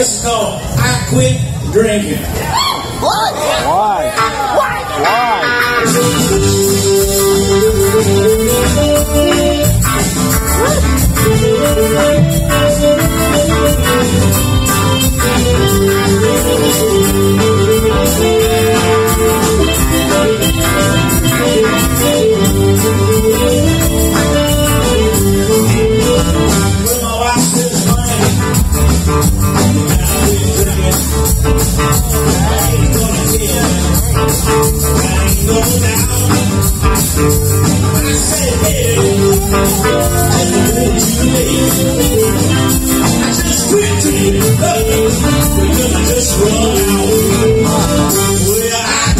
This is called I Quit Drinking. What? Why? Why? When just run out. Well, I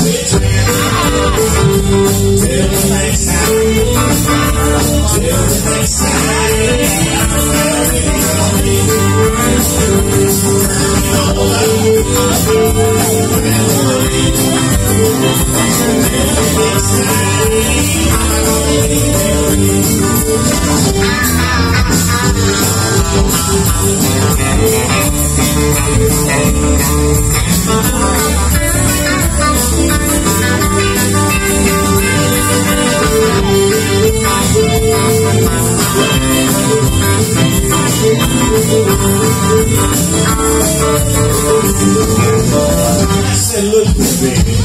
I said, look, baby,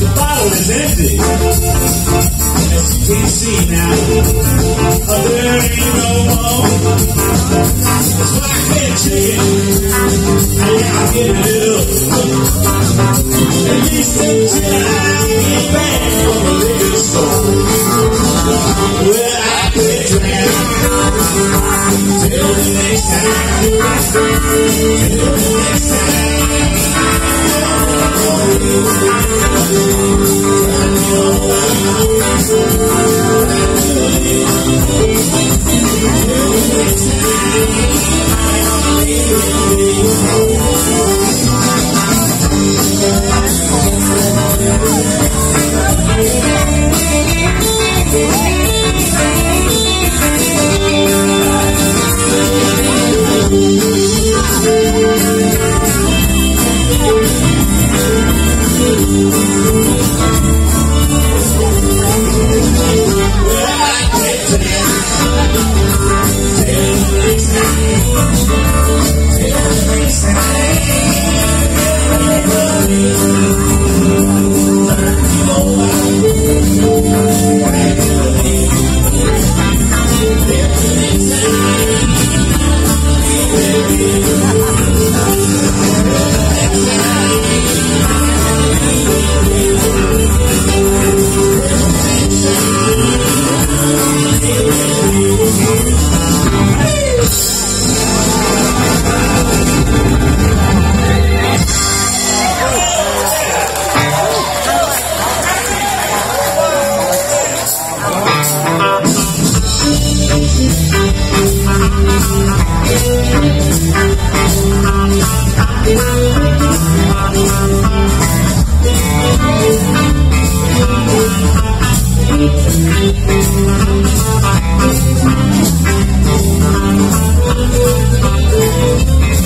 the bottle is empty. As you can see now, oh, there ain't no more. That's why I can't take it. And I'll give it up. At least until I get back from the liquor store. Well, I quit drinking. Till the next time. Till the next time. Oh,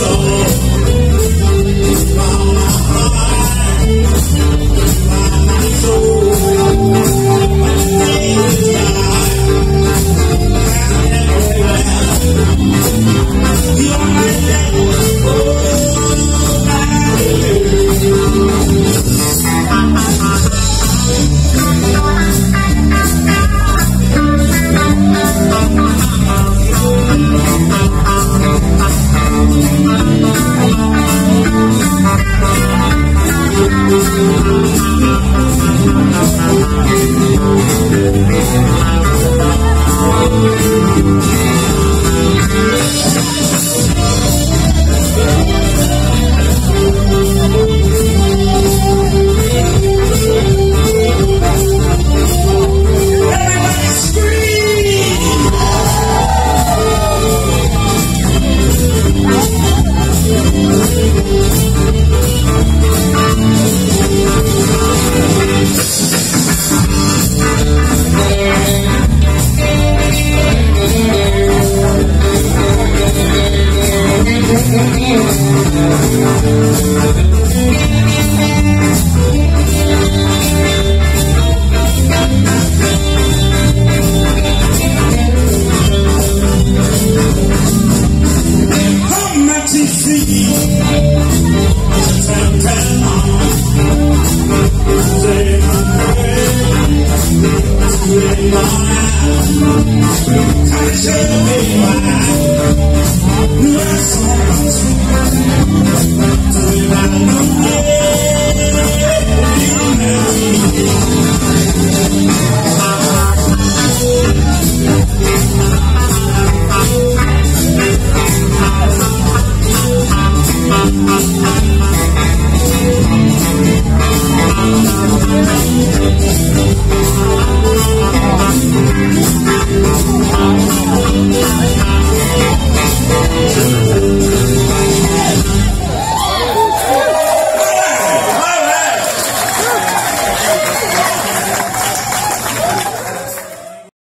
soul. Come